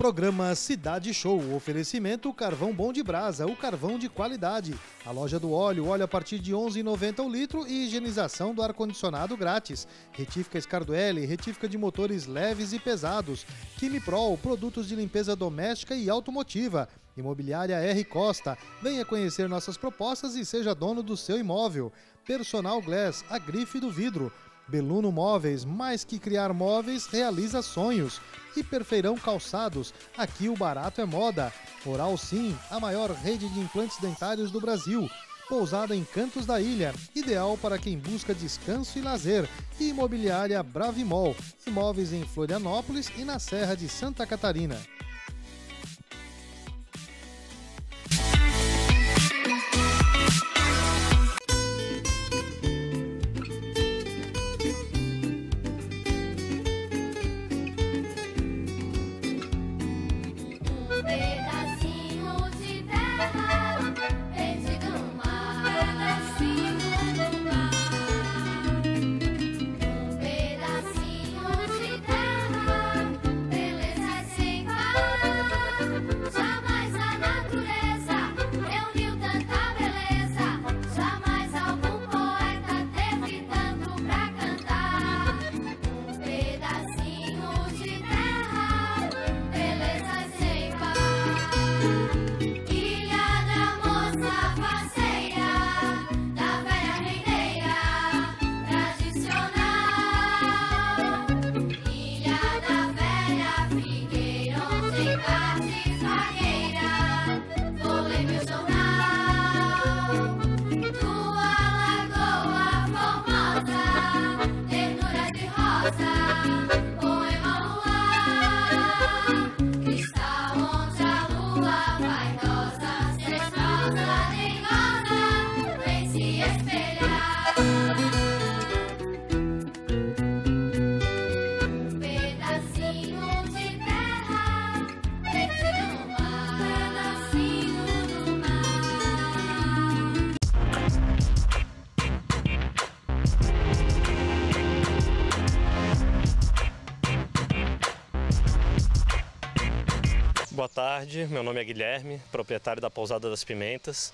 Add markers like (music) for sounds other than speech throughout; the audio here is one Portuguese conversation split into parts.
Programa Cidade Show. Oferecimento Carvão Bom de Brasa, o carvão de qualidade. A loja do óleo, óleo a partir de R$ 11,90 o litro e higienização do ar-condicionado grátis. Retífica Scarduelli, retífica de motores leves e pesados. Quimiprol, produtos de limpeza doméstica e automotiva. Imobiliária R Costa. Venha conhecer nossas propostas e seja dono do seu imóvel. Personal Glass, a grife do vidro. Beluno Móveis, mais que criar móveis, realiza sonhos. E Perfeirão Calçados, aqui o barato é moda. Oral Sim, a maior rede de implantes dentários do Brasil. Pousada em Cantos da Ilha, ideal para quem busca descanso e lazer. E Imobiliária Bravimol, imóveis em Florianópolis e na Serra de Santa Catarina. Tarde, meu nome é Guilherme, proprietário da Pousada das Pimentas.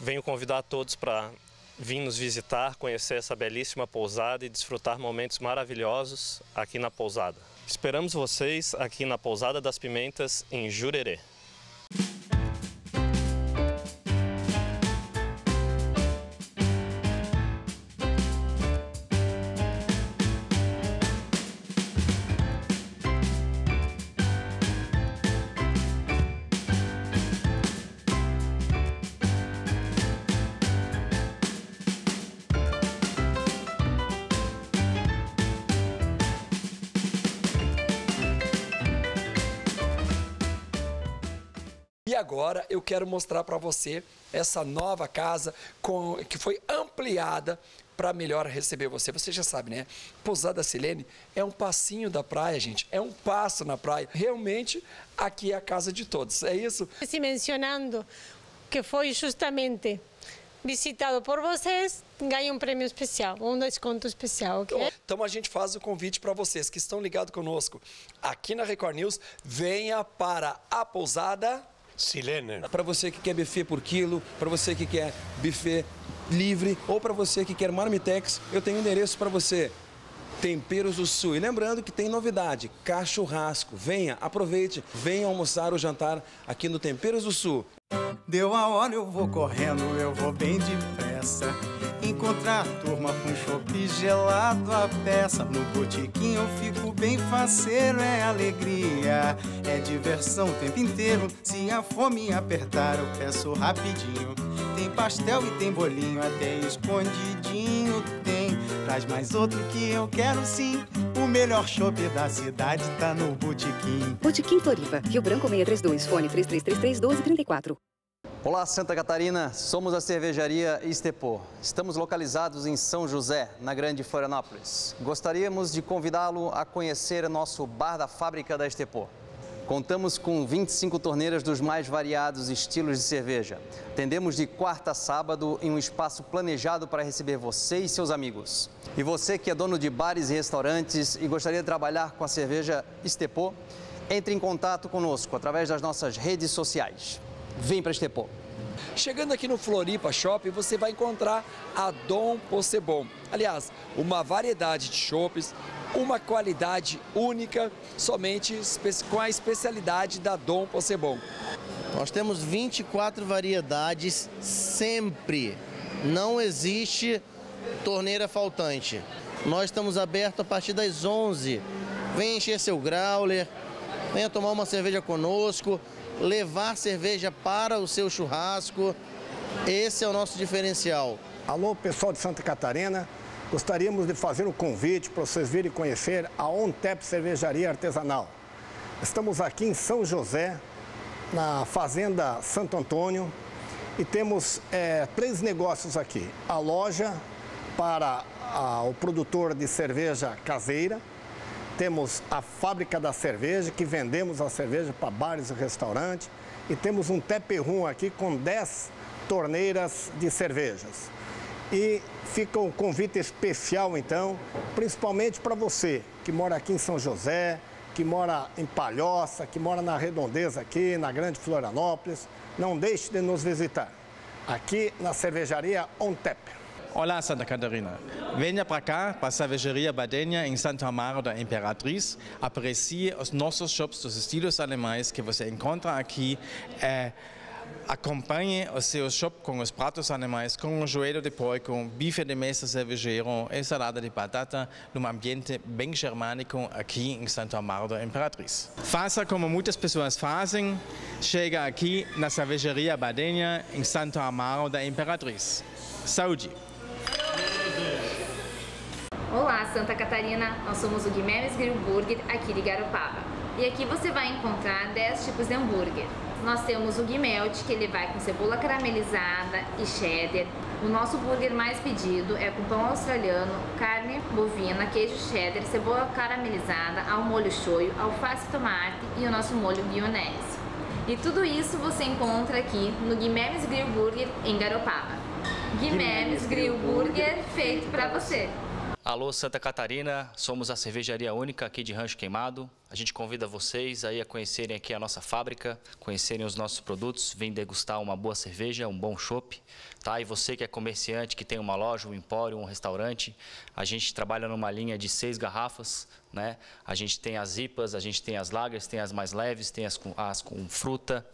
Venho convidar todos para vir nos visitar, conhecer essa belíssima pousada e desfrutar momentos maravilhosos aqui na pousada. Esperamos vocês aqui na Pousada das Pimentas, em Jurerê. Quero mostrar para você essa nova casa com, que foi ampliada para melhor receber você. Você já sabe, né? Pousada Silene é um passinho da praia, gente. É um passo na praia. Realmente, aqui é a casa de todos. É isso? se mencionando que foi justamente visitado por vocês, ganha um prêmio especial, um desconto especial, ok? Então a gente faz o convite para vocês que estão ligados conosco aqui na Record News. Venha para a pousada. Silene. Para você que quer buffet por quilo, para você que quer buffet livre ou para você que quer marmitex, eu tenho endereço para você. Temperos do Sul. E lembrando que tem novidade, cachorrasco. Venha, aproveite, venha almoçar ou jantar aqui no Temperos do Sul. Deu a hora, eu vou correndo, eu vou bem depressa. Encontrar a turma com chopp gelado a peça. No botiquim eu fico bem faceiro, é alegria, é diversão o tempo inteiro. Se a fome apertar, eu peço rapidinho. Tem pastel e tem bolinho, até escondidinho tem. Traz mais outro que eu quero sim. O melhor chopp da cidade tá no botiquim. Botequim Floripa, Rio Branco 632, fone 3333 1234. Olá, Santa Catarina. Somos a cervejaria Estepô. Estamos localizados em São José, na Grande Florianópolis. Gostaríamos de convidá-lo a conhecer nosso bar da fábrica da Estepô. Contamos com 25 torneiras dos mais variados estilos de cerveja. Atendemos de quarta a sábado em um espaço planejado para receber você e seus amigos. E você que é dono de bares e restaurantes e gostaria de trabalhar com a cerveja Estepô, Entre em contato conosco através das nossas redes sociais. Vem para Estepô. Chegando aqui no Floripa Shopping, você vai encontrar a Dom Possebon. Aliás, uma variedade de chopes, uma qualidade única, somente com a especialidade da Dom Possebon. Nós temos 24 variedades sempre. Não existe torneira faltante. Nós estamos abertos a partir das 11. Venha encher seu growler, venha tomar uma cerveja conosco, levar cerveja para o seu churrasco. Esse é o nosso diferencial. Alô, pessoal de Santa Catarina. Gostaríamos de fazer um convite para vocês virem conhecer a OnTap Cervejaria Artesanal. Estamos aqui em São José, na Fazenda Santo Antônio, e temos eh, três negócios aqui. A loja para ah, o produtor de cerveja caseira, temos a fábrica da cerveja, que vendemos a cerveja para bares e restaurantes, e temos um teperum aqui com 10 torneiras de cervejas. E fica um convite especial, então, principalmente para você que mora aqui em São José, que mora em Palhoça, que mora na Redondeza aqui, na Grande Florianópolis. Não deixe de nos visitar aqui na cervejaria OnTap. Olá, Santa Catarina. Venha para cá, para a Cervejaria Badenha, em Santo Amaro da Imperatriz. Aprecie os nossos shops dos estilos alemães que você encontra aqui. É, acompanhe o seu shop com os pratos alemães, com o joelho de porco, bife de mesa cervejeiro e salada de batata, num ambiente bem germânico aqui em Santo Amaro da Imperatriz. Faça como muitas pessoas fazem, chega aqui na Cervejaria Badenha, em Santo Amaro da Imperatriz. Saúde! Olá, Santa Catarina. Nós somos o Guimemes Grill Burger aqui de Garopaba. E aqui você vai encontrar 10 tipos de hambúrguer. Nós temos o Guimelt, que ele vai com cebola caramelizada e cheddar. O nosso burger mais pedido é com pão australiano, carne bovina, queijo cheddar, cebola caramelizada, ao molho shoyu, alface tomate e o nosso molho guionese. E tudo isso você encontra aqui no Guimemes Grill Burger em Garopaba. Guimemes Grill Burger feito para você. Alô Santa Catarina, somos a cervejaria única aqui de Rancho Queimado. A gente convida vocês aí a conhecerem aqui a nossa fábrica, conhecerem os nossos produtos, vem degustar uma boa cerveja, um bom chopp, tá? E você que é comerciante, que tem uma loja, um empório, um restaurante, a gente trabalha numa linha de seis garrafas, né? A gente tem as IPAs, a gente tem as lagers, tem as mais leves, tem as com, as com fruta.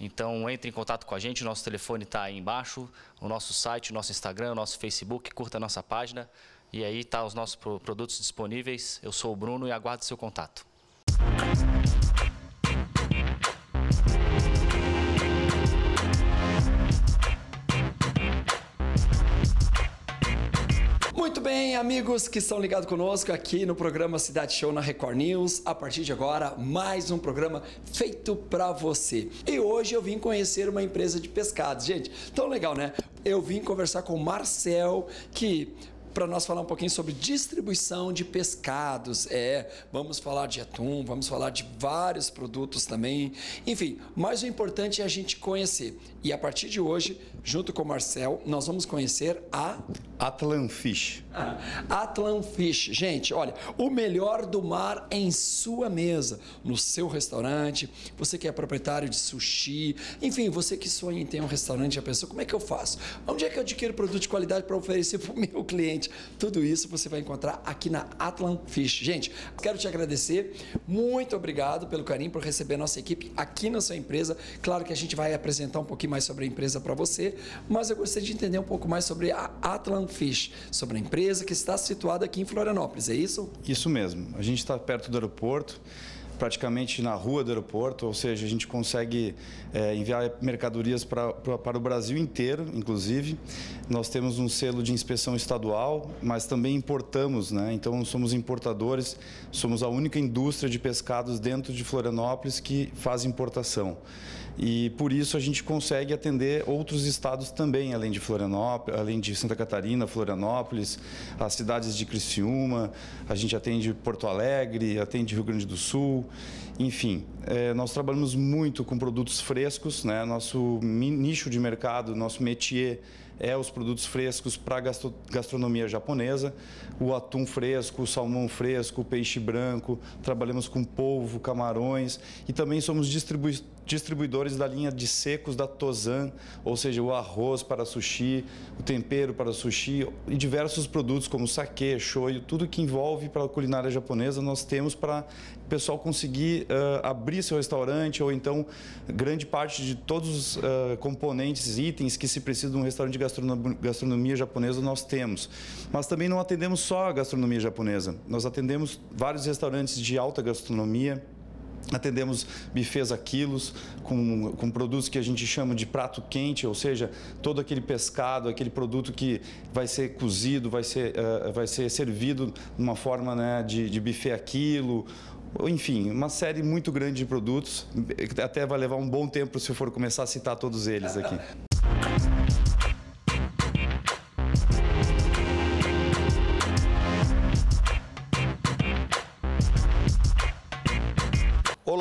Então entre em contato com a gente, o nosso telefone está aí embaixo, o nosso site, o nosso Instagram, o nosso Facebook, curta a nossa página. E aí tá os nossos pro- produtos disponíveis. Eu sou o Bruno e aguardo seu contato. Muito bem, amigos que estão ligados conosco aqui no programa Cidade Show na Record News. A partir de agora, mais um programa feito para você. E hoje eu vim conhecer uma empresa de pescados. Gente, tão legal, né? Eu vim conversar com o Marcel, que para nós falar um pouquinho sobre distribuição de pescados. É, vamos falar de atum, vamos falar de vários produtos também. Enfim, mas o importante é a gente conhecer. E a partir de hoje, junto com o Marcel, nós vamos conhecer a Atlan Fish. Atlan Fish. Gente, olha, o melhor do mar em sua mesa, no seu restaurante. Você que é proprietário de sushi, enfim, você que sonha em ter um restaurante, já pensou como é que eu faço? Onde é que eu adquiro produto de qualidade para oferecer (laughs) para o meu cliente? Tudo isso você vai encontrar aqui na Atlan Fish. Gente, quero te agradecer. Muito obrigado pelo carinho por receber nossa equipe aqui na sua empresa. Claro que a gente vai apresentar um pouquinho mais sobre a empresa para você, mas eu gostaria de entender um pouco mais sobre a Atlan Fish, sobre a empresa que está situada aqui em Florianópolis, é isso? Isso mesmo. A gente está perto do aeroporto, praticamente na rua do aeroporto, ou seja, a gente consegue é, enviar mercadorias pra, pra, para o Brasil inteiro, inclusive. Nós temos um selo de inspeção estadual, mas também importamos, né? Então somos importadores, somos a única indústria de pescados dentro de Florianópolis que faz importação. E por isso a gente consegue atender outros estados também, além de Florianópolis, além de Santa Catarina, Florianópolis, as cidades de Criciúma, a gente atende Porto Alegre, atende Rio Grande do Sul, enfim, eh, nós trabalhamos muito com produtos frescos, né? Nosso nicho de mercado, nosso métier é os produtos frescos para gastronomia japonesa, o atum fresco, o salmão fresco, o peixe branco, trabalhamos com polvo, camarões e também somos distribuidores distribuidores da linha de secos da Tozan, ou seja, o arroz para sushi, o tempero para sushi e diversos produtos como saquê, shoyu, tudo que envolve para a culinária japonesa nós temos para o pessoal conseguir uh, abrir seu restaurante ou então grande parte de todos os uh, componentes, itens que se precisa de um restaurante de gastronomia, gastronomia japonesa nós temos. Mas também não atendemos só a gastronomia japonesa, nós atendemos vários restaurantes de alta gastronomia, Atendemos bufês a quilos, com, com produtos que a gente chama de prato quente, ou seja, todo aquele pescado, aquele produto que vai ser cozido, vai ser, uh, vai ser servido de uma forma né, de, de buffet a quilo, enfim, uma série muito grande de produtos, até vai levar um bom tempo se eu for começar a citar todos eles aqui. (laughs)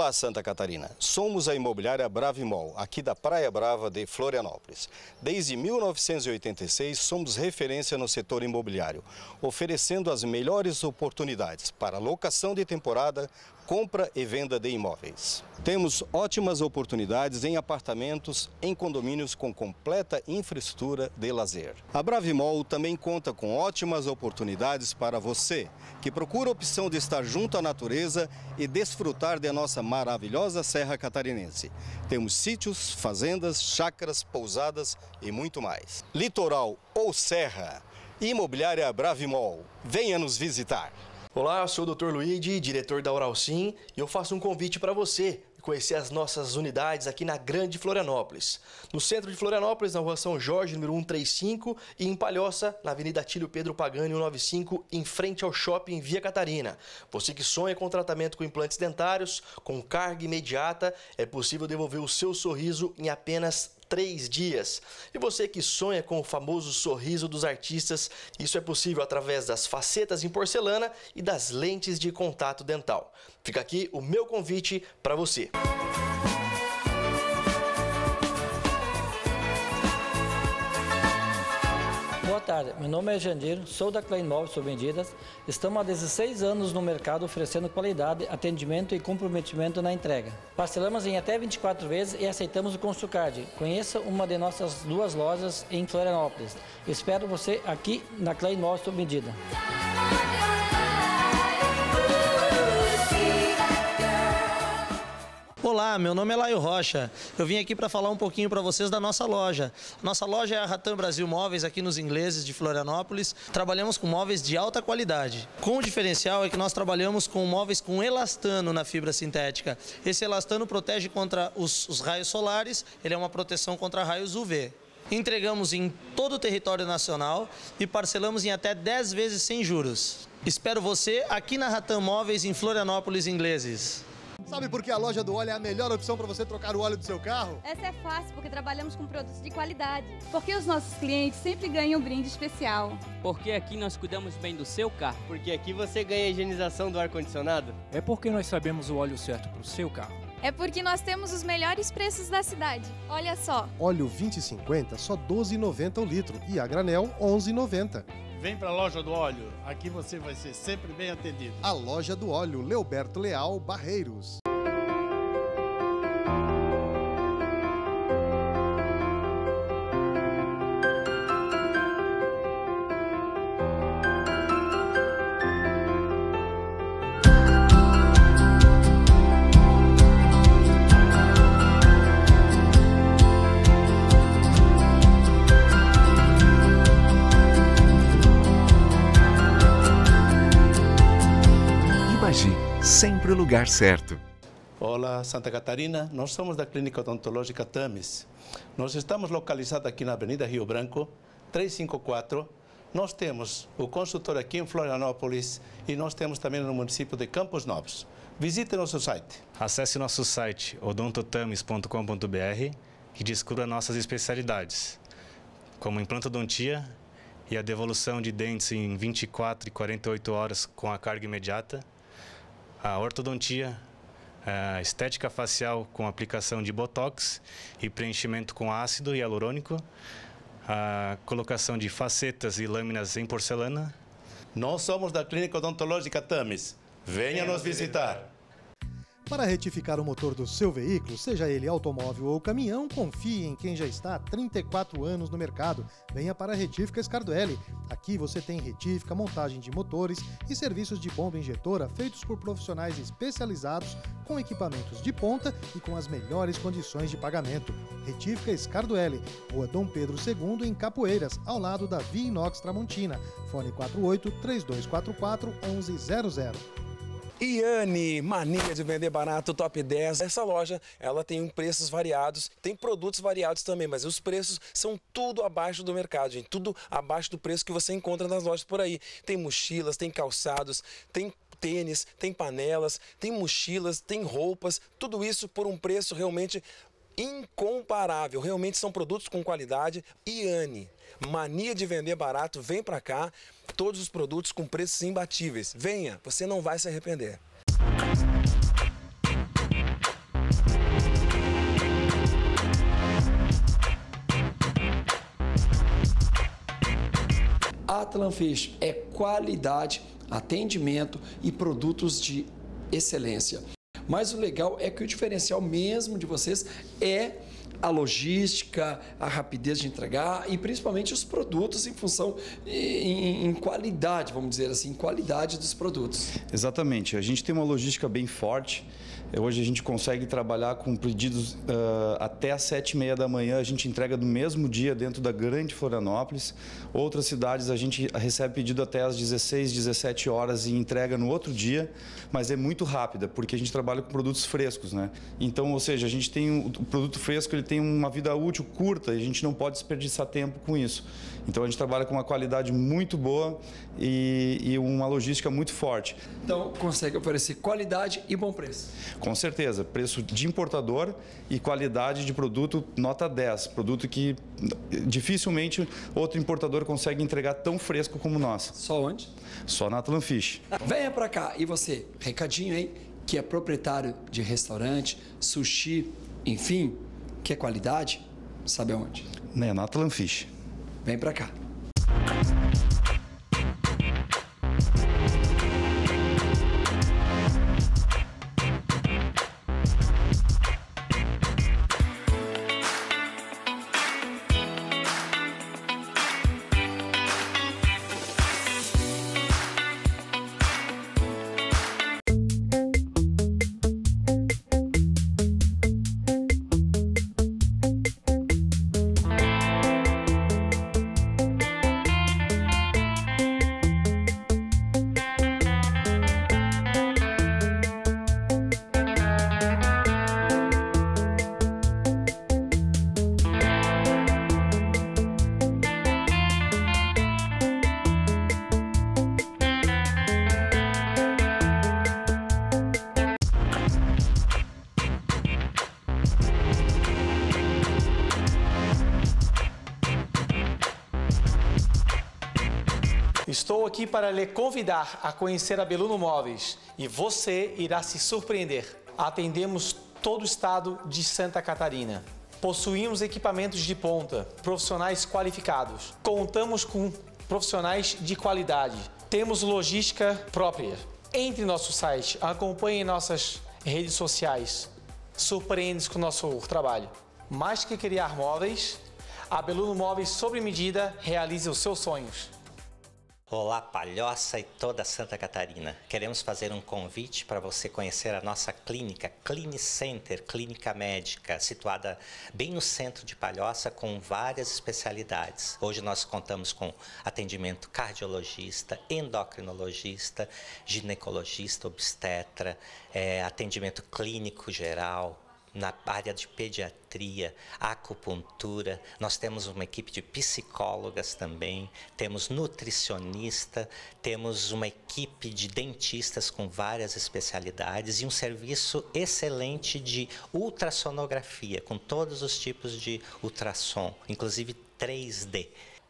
Olá, Santa Catarina. Somos a imobiliária Bravimol, aqui da Praia Brava de Florianópolis. Desde 1986, somos referência no setor imobiliário, oferecendo as melhores oportunidades para locação de temporada, compra e venda de imóveis. Temos ótimas oportunidades em apartamentos, em condomínios com completa infraestrutura de lazer. A Bravimol também conta com ótimas oportunidades para você que procura a opção de estar junto à natureza e desfrutar de nossa maravilhosa Serra Catarinense. Temos sítios, fazendas, chácaras, pousadas e muito mais. Litoral ou serra, Imobiliária Bravimol. Venha nos visitar. Olá, eu sou o Dr. Luigi, diretor da Oralsim, e eu faço um convite para você conhecer as nossas unidades aqui na Grande Florianópolis. No centro de Florianópolis, na rua São Jorge, número 135, e em Palhoça, na Avenida Tílio Pedro Pagani, 195, em frente ao shopping Via Catarina. Você que sonha com tratamento com implantes dentários, com carga imediata, é possível devolver o seu sorriso em apenas três dias. E você que sonha com o famoso sorriso dos artistas, isso é possível através das facetas em porcelana e das lentes de contato dental. Fica aqui o meu convite para você. Boa tarde, meu nome é Jandir, sou da Klein Móveis Sob Vendidas. Estamos há 16 anos no mercado oferecendo qualidade, atendimento e comprometimento na entrega. Parcelamos em até 24 vezes e aceitamos o Construcard. Conheça uma de nossas duas lojas em Florianópolis. Espero você aqui na Klein Móveis Sob Olá, meu nome é Laio Rocha. Eu vim aqui para falar um pouquinho para vocês da nossa loja. Nossa loja é a Ratan Brasil Móveis, aqui nos ingleses de Florianópolis. Trabalhamos com móveis de alta qualidade. Com o diferencial é que nós trabalhamos com móveis com elastano na fibra sintética. Esse elastano protege contra os, os raios solares, ele é uma proteção contra raios UV. Entregamos em todo o território nacional e parcelamos em até 10 vezes sem juros. Espero você aqui na Ratan Móveis em Florianópolis, ingleses. Sabe por que a loja do óleo é a melhor opção para você trocar o óleo do seu carro? Essa é fácil porque trabalhamos com produtos de qualidade. Porque os nossos clientes sempre ganham um brinde especial. Porque aqui nós cuidamos bem do seu carro. Porque aqui você ganha a higienização do ar-condicionado. É porque nós sabemos o óleo certo para o seu carro. É porque nós temos os melhores preços da cidade. Olha só. Óleo 2050 só 12,90 o litro e a granel 11,90. Vem para a loja do óleo, aqui você vai ser sempre bem atendido. A loja do óleo Leoberto Leal Barreiros. Lugar certo. Olá, Santa Catarina. Nós somos da Clínica Odontológica Tames. Nós estamos localizados aqui na Avenida Rio Branco, 354. Nós temos o consultório aqui em Florianópolis e nós temos também no município de Campos Novos. Visite nosso site. Acesse nosso site odontotames.com.br e descubra nossas especialidades, como implantodontia e a devolução de dentes em 24 e 48 horas com a carga imediata, a ortodontia, a estética facial com aplicação de botox e preenchimento com ácido hialurônico, a colocação de facetas e lâminas em porcelana. Nós somos da Clínica Odontológica Tames. Venha nos visitar. Para retificar o motor do seu veículo, seja ele automóvel ou caminhão, confie em quem já está há 34 anos no mercado. Venha para a Retífica Scarduelli. Aqui você tem retífica, montagem de motores e serviços de bomba injetora feitos por profissionais especializados com equipamentos de ponta e com as melhores condições de pagamento. Retífica Scarduelli, Rua Dom Pedro II, em Capoeiras, ao lado da Via Inox Tramontina. Fone 48 3244 1100. Iane, mania de vender barato, top 10. Essa loja, ela tem preços variados, tem produtos variados também, mas os preços são tudo abaixo do mercado, gente. Tudo abaixo do preço que você encontra nas lojas por aí. Tem mochilas, tem calçados, tem tênis, tem panelas, tem mochilas, tem roupas, tudo isso por um preço realmente incomparável. Realmente são produtos com qualidade. Iane, mania de vender barato, vem para cá. Todos os produtos com preços imbatíveis. Venha, você não vai se arrepender. Atlanfish é qualidade, atendimento e produtos de excelência. Mas o legal é que o diferencial mesmo de vocês é a logística, a rapidez de entregar e principalmente os produtos em função em, em, qualidade, vamos dizer assim, qualidade dos produtos. Exatamente. A gente tem uma logística bem forte. Hoje a gente consegue trabalhar com pedidos uh, até às sete e meia da manhã. A gente entrega no mesmo dia dentro da grande Florianópolis. Outras cidades a gente recebe pedido até às 16, 17 horas e entrega no outro dia, mas é muito rápida porque a gente trabalha com produtos frescos, né? Então, ou seja, a gente tem o produto fresco, ele tem uma vida útil curta e a gente não pode desperdiçar tempo com isso. Então a gente trabalha com uma qualidade muito boa e, e uma logística muito forte. Então consegue oferecer qualidade e bom preço. Com certeza, preço de importador e qualidade de produto nota 10, produto que dificilmente outro importador consegue entregar tão fresco como nós. Só onde? Só na Atlanfish. Venha para cá e você, recadinho aí, que é proprietário de restaurante, sushi, enfim, que é qualidade, sabe aonde? É na Atlanfish. Vem para cá. Estou aqui para lhe convidar a conhecer a Beluno Móveis e você irá se surpreender. Atendemos todo o estado de Santa Catarina. Possuímos equipamentos de ponta, profissionais qualificados. Contamos com profissionais de qualidade. Temos logística própria. Entre nosso site, acompanhe nossas redes sociais. Surpreende-se com o nosso trabalho. Mais que criar móveis, a Beluno Móveis sob medida realiza os seus sonhos. Olá, Palhoça e toda Santa Catarina. Queremos fazer um convite para você conhecer a nossa clínica, Clinicenter, clínica médica, situada bem no centro de Palhoça, com várias especialidades. Hoje nós contamos com atendimento cardiologista, endocrinologista, ginecologista, obstetra, é, atendimento clínico geral, na área de pediatria, acupuntura, nós temos uma equipe de psicólogas também, temos nutricionista, temos uma equipe de dentistas com várias especialidades e um serviço excelente de ultrassonografia, com todos os tipos de ultrassom, inclusive 3D.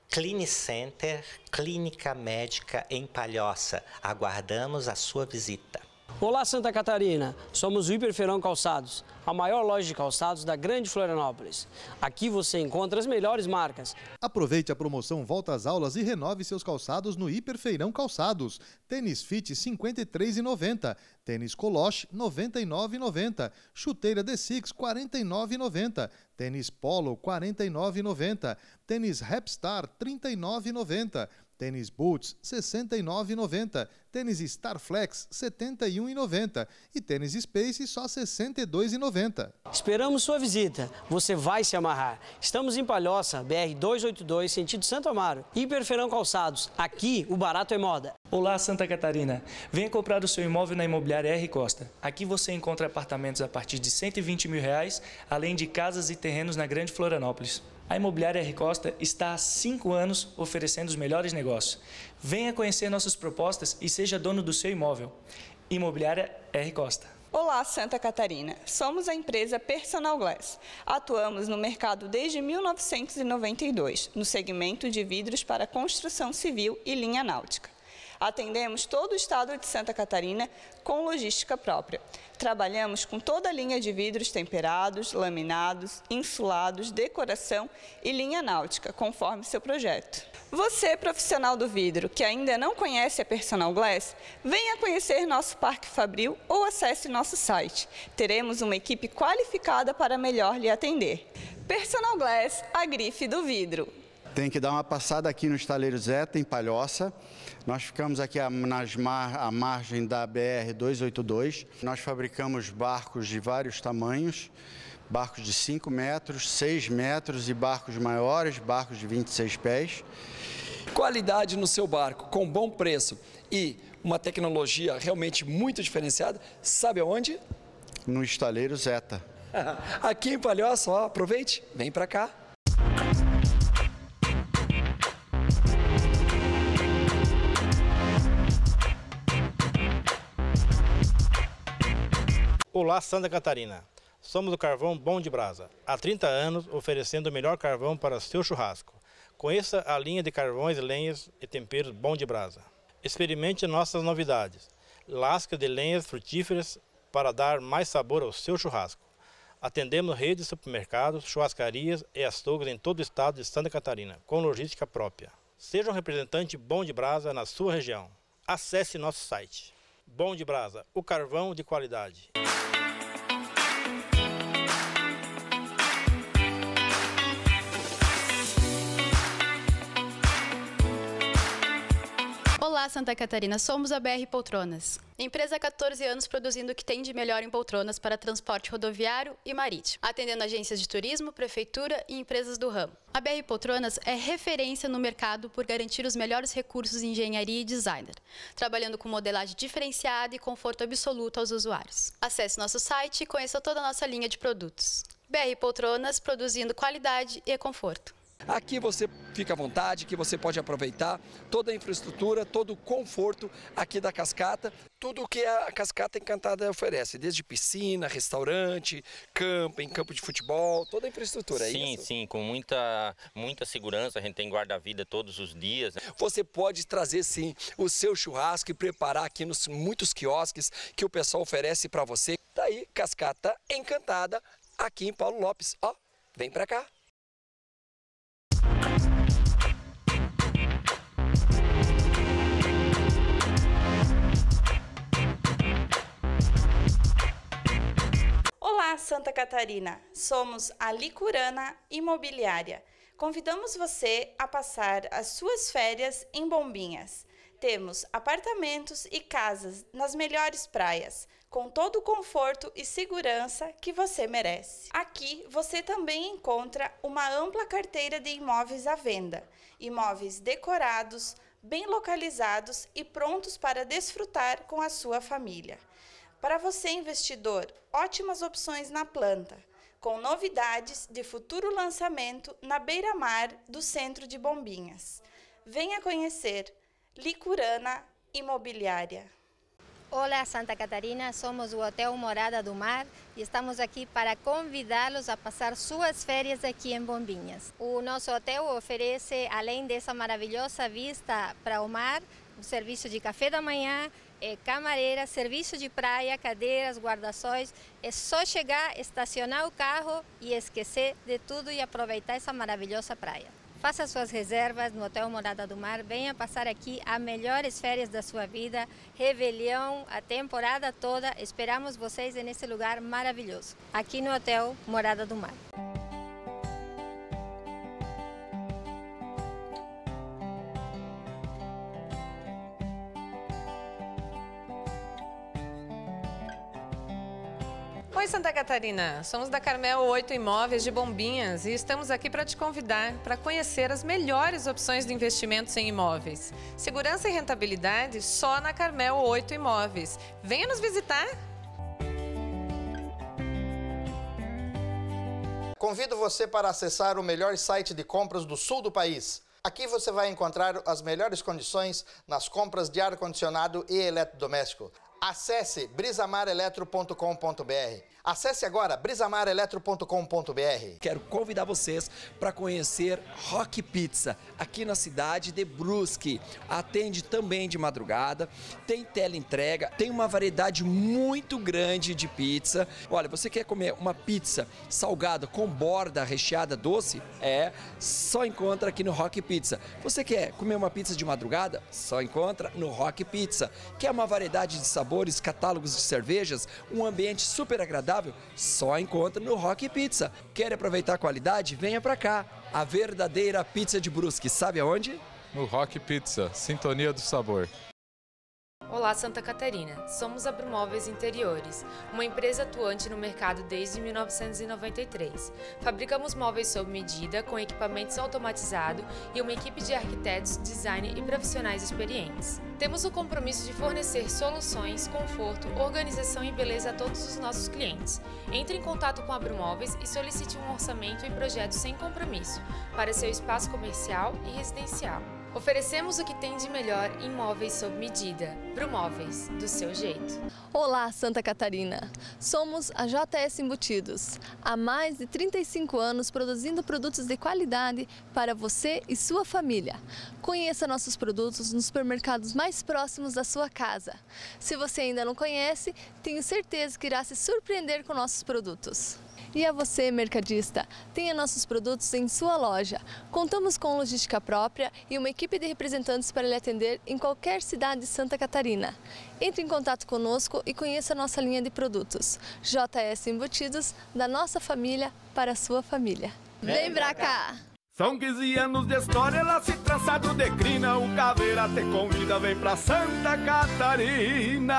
Clinicenter, Clínica Médica em Palhoça. Aguardamos a sua visita. Olá Santa Catarina, somos o Hiperfeirão Calçados, a maior loja de calçados da Grande Florianópolis. Aqui você encontra as melhores marcas. Aproveite a promoção Volta às Aulas e renove seus calçados no Hiperfeirão Calçados. Tênis Fit R$ 53,90, tênis Coloche R$ 99,90, chuteira D6 R$ 49,90, tênis Polo R$ 49,90, tênis Rapstar R$ 39,90, Tênis Boots R$ 69,90, tênis Starflex R$ 71,90 e tênis Space só R$ 62,90. Esperamos sua visita, você vai se amarrar. Estamos em Palhoça, BR 282, sentido Santo Amaro. Hiperfeirão Calçados, aqui o barato é moda. Olá Santa Catarina, venha comprar o seu imóvel na Imobiliária R Costa. Aqui você encontra apartamentos a partir de 120 mil reais, além de casas e terrenos na Grande Florianópolis. A Imobiliária R Costa está há cinco anos oferecendo os melhores negócios. Venha conhecer nossas propostas e seja dono do seu imóvel. Imobiliária R Costa. Olá, Santa Catarina. Somos a empresa Personal Glass. Atuamos no mercado desde 1992, no segmento de vidros para construção civil e linha náutica. Atendemos todo o estado de Santa Catarina com logística própria. Trabalhamos com toda a linha de vidros temperados, laminados, insulados, decoração e linha náutica, conforme seu projeto. Você, profissional do vidro, que ainda não conhece a Personal Glass, venha conhecer nosso Parque Fabril ou acesse nosso site. Teremos uma equipe qualificada para melhor lhe atender. Personal Glass, a grife do vidro. Tem que dar uma passada aqui no Estaleiro Zeta, em Palhoça. Nós ficamos aqui nas mar, à margem da BR-282. Nós fabricamos barcos de vários tamanhos, barcos de 5 metros, 6 metros e barcos maiores, barcos de 26 pés. Qualidade no seu barco, com bom preço e uma tecnologia realmente muito diferenciada, sabe aonde? No Estaleiro Zeta. (laughs) Aqui em Palhoça, ó, aproveite, vem para cá. Olá Santa Catarina, somos o Carvão Bom de Brasa. Há 30 anos oferecendo o melhor carvão para seu churrasco. Conheça a linha de carvões, lenhas e temperos Bom de Brasa. Experimente nossas novidades. Lasca de lenhas frutíferas para dar mais sabor ao seu churrasco. Atendemos redes de supermercados, churrascarias e açougues em todo o estado de Santa Catarina, com logística própria. Seja um representante Bom de Brasa na sua região. Acesse nosso site. Bom de Brasa, o carvão de qualidade. Olá, Santa Catarina. Somos a BR Poltronas. Empresa há 14 anos produzindo o que tem de melhor em poltronas para transporte rodoviário e marítimo, atendendo agências de turismo, prefeitura e empresas do ramo. A BR Poltronas é referência no mercado por garantir os melhores recursos em engenharia e designer, trabalhando com modelagem diferenciada e conforto absoluto aos usuários. Acesse nosso site e conheça toda a nossa linha de produtos. BR Poltronas, produzindo qualidade e conforto. Aqui você fica à vontade, que você pode aproveitar toda a infraestrutura, todo o conforto aqui da cascata, tudo o que a cascata encantada oferece, desde piscina, restaurante, camping, campo de futebol, toda a infraestrutura. Sim, é sim, com muita, muita segurança, a gente tem guarda-vida todos os dias. né? Você pode trazer sim o seu churrasco e preparar aqui nos muitos quiosques que o pessoal oferece para você. Tá aí, cascata encantada aqui em Paulo Lopes. Ó, vem para cá. Olá, Santa Catarina. Somos a Licurana Imobiliária. Convidamos você a passar as suas férias em Bombinhas. Temos apartamentos e casas nas melhores praias, com todo o conforto e segurança que você merece. Aqui você também encontra uma ampla carteira de imóveis à venda, imóveis decorados, bem localizados e prontos para desfrutar com a sua família. Para você, investidor, ótimas opções na planta, com novidades de futuro lançamento na beira-mar do centro de Bombinhas. Venha conhecer Licurana Imobiliária. Olá, Santa Catarina. Somos o Hotel Morada do Mar e estamos aqui para convidá-los a passar suas férias aqui em Bombinhas. O nosso hotel oferece, além dessa maravilhosa vista para o mar, o serviço de café da manhã é camareira, serviço de praia, cadeiras, guarda-sóis. É só chegar, estacionar o carro e esquecer de tudo e aproveitar essa maravilhosa praia. Faça suas reservas no Hotel Morada do Mar. Venha passar aqui as melhores férias da sua vida. Réveillon, a temporada toda. Esperamos vocês nesse lugar maravilhoso. Aqui no Hotel Morada do Mar. Oi, Santa Catarina. Somos da Carmel 8 Imóveis de Bombinhas e estamos aqui para te convidar para conhecer as melhores opções de investimentos em imóveis. Segurança e rentabilidade só na Carmel 8 Imóveis. Venha nos visitar. Convido você para acessar o melhor site de compras do sul do país. Aqui você vai encontrar as melhores condições nas compras de ar-condicionado e eletrodoméstico. Acesse brisamareletro.com.br. Acesse agora brisamareletro.com.br. Quero convidar vocês para conhecer Rock Pizza aqui na cidade de Brusque. Atende também de madrugada, tem teleentrega, tem uma variedade muito grande de pizza. Olha, você quer comer uma pizza salgada com borda recheada doce? É, só encontra aqui no Rock Pizza. Você quer comer uma pizza de madrugada? Só encontra no Rock Pizza. Quer uma variedade de sabores, catálogos de cervejas, um ambiente super agradável? Só encontra no Rock Pizza. Quer aproveitar a qualidade? Venha para cá. A verdadeira pizza de Brusque, sabe aonde? No Rock Pizza, Sintonia do Sabor. Olá, Santa Catarina. Somos a Brumóveis Interiores, uma empresa atuante no mercado desde 1993. Fabricamos móveis sob medida, com equipamentos automatizados e uma equipe de arquitetos, design e profissionais experientes. Temos o compromisso de fornecer soluções, conforto, organização e beleza a todos os nossos clientes. Entre em contato com a Brumóveis e solicite um orçamento e projeto sem compromisso para seu espaço comercial e residencial. Oferecemos o que tem de melhor em móveis sob medida. Brumóveis, do seu jeito. Olá, Santa Catarina. Somos a JS Embutidos. Há mais de 35 anos produzindo produtos de qualidade para você e sua família. Conheça nossos produtos nos supermercados mais próximos da sua casa. Se você ainda não conhece, tenho certeza que irá se surpreender com nossos produtos. E a você, mercadista, tenha nossos produtos em sua loja. Contamos com logística própria e uma equipe de representantes para lhe atender em qualquer cidade de Santa Catarina. Entre em contato conosco e conheça nossa linha de produtos. JS Embutidos, da nossa família para a sua família. Vem pra cá! São 15 anos de história, ela se traçado decrina. O Caveira te convida, vem pra Santa Catarina.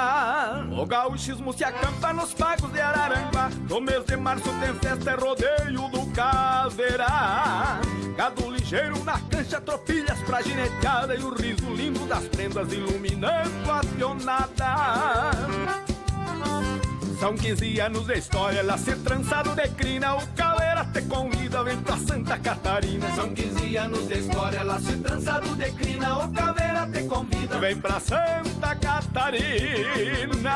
O gauchismo se acampa nos pagos de Araranguá. No mês de março tem festa e rodeio do Caveira. Gado ligeiro na cancha, tropilhas pra gineteada. E o riso lindo das prendas iluminando a pionada. São 15 anos de história, ela se trançado de crina. O Caveira te convida, vem pra Santa Catarina. São 15 anos de história, ela se trançado de crina. O Caveira te convida, vem pra Santa Catarina.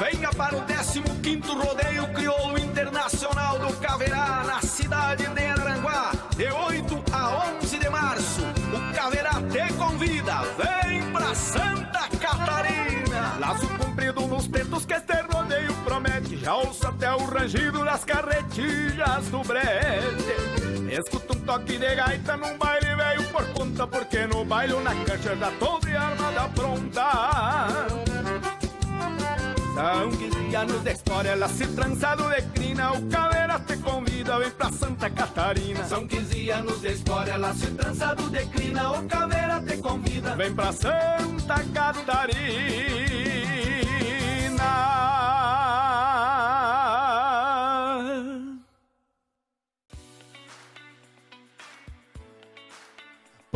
Venha para o 15 Rodeio Crioulo Internacional do Caverá, na cidade de Aranguá, de 8 a 11 de março. O Caverá te convida, vem pra Santa Catarina. Laço comprido nos tetos que este rodeio promete, já ouça até o rangido das carretilhas do brete. Escuta um toque de gaita num baile velho por conta, porque no baile na cancha já tô de armada pronta. São 15 anos de história, ela se trançado de crina. O Caveira te convida, vem pra Santa Catarina. São 15 anos de história, ela se trançado de crina. O Caveira te convida, vem pra Santa Catarina.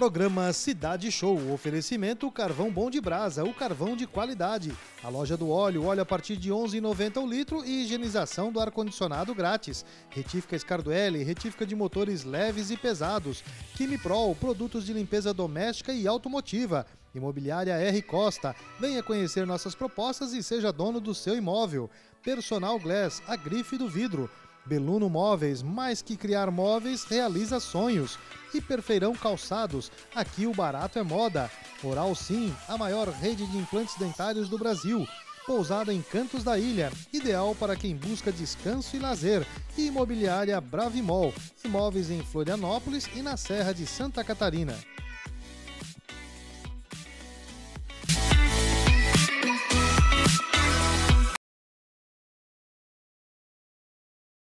Programa Cidade Show. Oferecimento Carvão Bom de Brasa, o carvão de qualidade. A loja do óleo, óleo a partir de R$ 11,90 o litro e higienização do ar-condicionado grátis. Retífica Scarduelli, retífica de motores leves e pesados. Quimiprol, produtos de limpeza doméstica e automotiva. Imobiliária R Costa. Venha conhecer nossas propostas e seja dono do seu imóvel. Personal Glass, a grife do vidro. Beluno Móveis, mais que criar móveis, realiza sonhos. Hiperfeirão Calçados, aqui o barato é moda. Oral Sim, a maior rede de implantes dentários do Brasil. Pousada em Cantos da Ilha, ideal para quem busca descanso e lazer. E imobiliária Bravimol, imóveis em Florianópolis e na Serra de Santa Catarina.